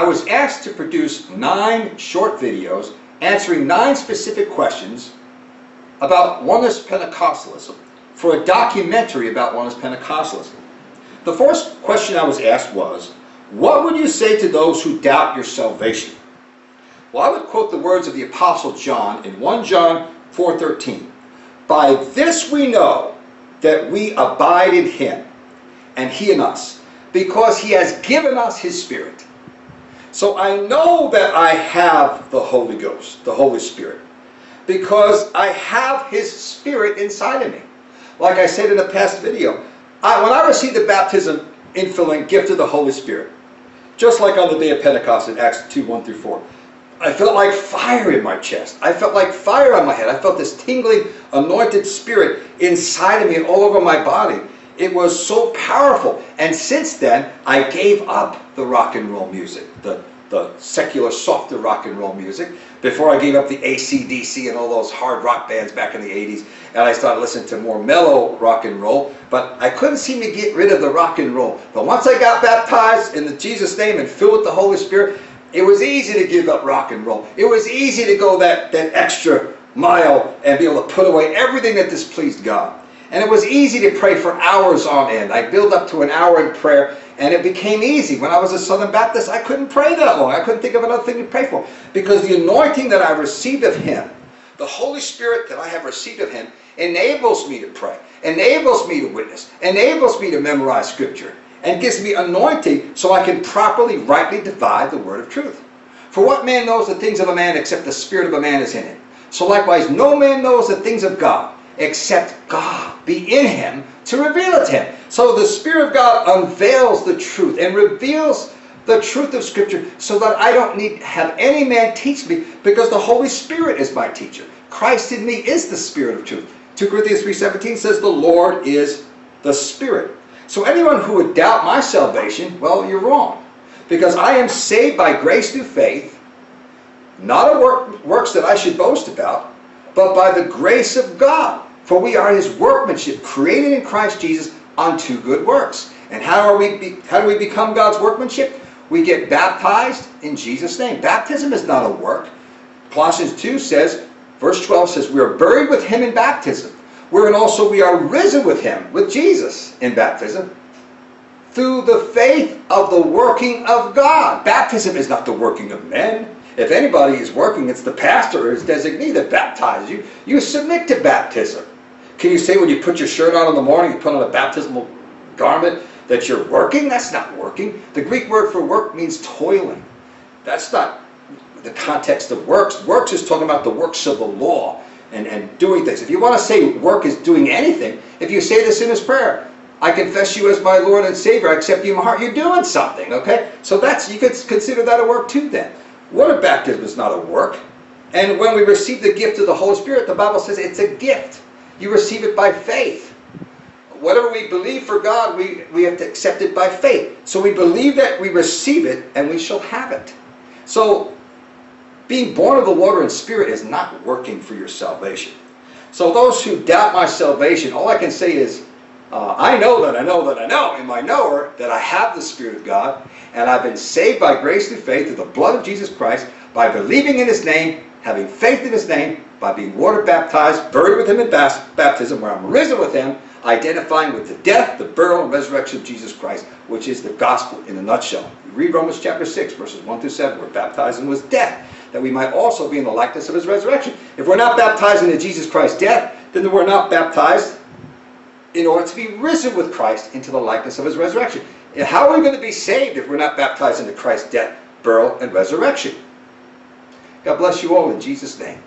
was asked to produce nine short videos answering nine specific questions about Oneness Pentecostalism for a documentary about Oneness Pentecostalism. The first question I was asked was, what would you say to those who doubt your salvation? Well, I would quote the words of the Apostle John in 1 John 4.13. By this we know that we abide in him, and he in us, because he has given us his Spirit. So I know that I have the Holy Ghost, the Holy Spirit, because I have his Spirit inside of me. Like I said in a past video, I, when I received the baptism, infilling, gift of the Holy Spirit, just like on the day of Pentecost in Acts 2, 1 through 4, I felt like fire in my chest. I felt like fire on my head. I felt this tingling, anointed spirit inside of me and all over my body. It was so powerful. And since then, I gave up the rock and roll music, the, the secular, softer rock and roll music, before I gave up the AC/DC and all those hard rock bands back in the 80s. And I started listening to more mellow rock and roll. But I couldn't seem to get rid of the rock and roll. But once I got baptized in the Jesus name and filled with the Holy Spirit, it was easy to give up rock and roll. It was easy to go that, that extra mile and be able to put away everything that displeased God. And it was easy to pray for hours on end. I built up to an hour in prayer and it became easy. When I was a Southern Baptist, I couldn't pray that long. I couldn't think of another thing to pray for. Because the anointing that I received of Him, the Holy Spirit that I have received of Him, enables me to pray, enables me to witness, enables me to memorize Scripture, and gives me anointing so I can properly, rightly divide the word of truth. For what man knows the things of a man except the spirit of a man is in him? So likewise, no man knows the things of God except God be in him to reveal it to him. So the Spirit of God unveils the truth and reveals the truth of Scripture so that I don't need have any man teach me because the Holy Spirit is my teacher. Christ in me is the Spirit of truth. 2 Corinthians 3.17 says the Lord is the Spirit. So anyone who would doubt my salvation, well, you're wrong. Because I am saved by grace through faith, not of work, works that I should boast about, but by the grace of God. For we are his workmanship, created in Christ Jesus unto good works. And how, are we be, how do we become God's workmanship? We get baptized in Jesus' name. Baptism is not a work. Colossians 2 says, verse 12 says, we are buried with him in baptism, wherein also we are risen with him, with Jesus in baptism, through the faith of the working of God. Baptism is not the working of men. If anybody is working, it's the pastor or his designee that baptizes you. You submit to baptism. Can you say when you put your shirt on in the morning, you put on a baptismal garment, that you're working? That's not working. The Greek word for work means toiling. That's not the context of works. Works is talking about the works of the law and, and doing things. If you want to say work is doing anything, if you say this sinner's prayer, I confess you as my Lord and Savior, I accept you in my heart, you're doing something, okay? So that's, you could consider that a work too then. Water baptism is not a work. And when we receive the gift of the Holy Spirit, the Bible says it's a gift. You receive it by faith. Whatever we believe for God, we, we have to accept it by faith. So we believe that we receive it and we shall have it. So being born of the water and spirit is not working for your salvation. So those who doubt my salvation, all I can say is, uh, I know that I know that I know in my knower that I have the Spirit of God and I've been saved by grace through faith through the blood of Jesus Christ by believing in His name, having faith in His name, by being water baptized, buried with Him in baptism, where I'm risen with Him, identifying with the death, the burial, and resurrection of Jesus Christ, which is the gospel in a nutshell. You read Romans chapter 6, verses 1 through 7, where baptizing was death, that we might also be in the likeness of His resurrection. If we're not baptized into Jesus Christ's death, then we're not baptized in order to be risen with Christ into the likeness of His resurrection. And how are we going to be saved if we're not baptized into Christ's death, burial, and resurrection? God bless you all in Jesus' name.